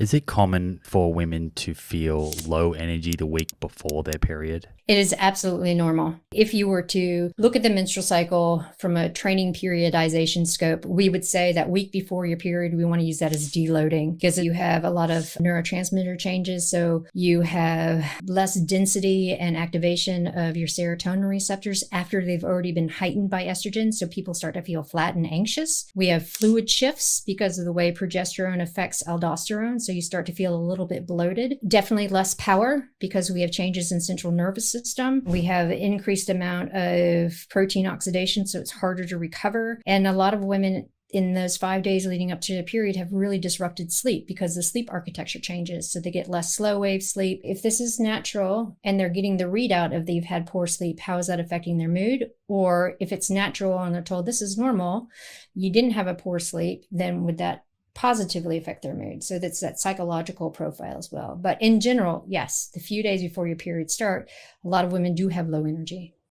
Is it common for women to feel low energy the week before their period? It is absolutely normal. If you were to look at the menstrual cycle from a training periodization scope, we would say that week before your period, we want to use that as deloading because you have a lot of neurotransmitter changes. So you have less density and activation of your serotonin receptors after they've already been heightened by estrogen. So people start to feel flat and anxious. We have fluid shifts because of the way progesterone affects aldosterone. So you start to feel a little bit bloated. Definitely less power because we have changes in central nervous system system. We have increased amount of protein oxidation, so it's harder to recover. And a lot of women in those five days leading up to the period have really disrupted sleep because the sleep architecture changes. So they get less slow wave sleep. If this is natural and they're getting the readout of they've had poor sleep, how is that affecting their mood? Or if it's natural and they're told this is normal, you didn't have a poor sleep, then would that positively affect their mood. So that's that psychological profile as well. But in general, yes, the few days before your period start, a lot of women do have low energy.